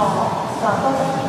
哦，山东。